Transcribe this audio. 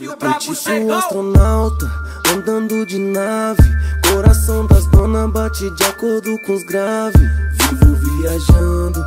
Eu tipo um astronauta, andando de nave. Coração das donas bate de acordo com os graves Vivo viajando